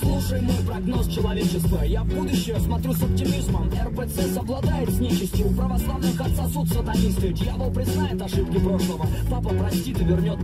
Слушай мой прогноз человечества Я в будущее смотрю с оптимизмом. РПЦ совладает с нечистью У православных отсосут сатанисты. Дьявол признает ошибки прошлого Папа простит и вернет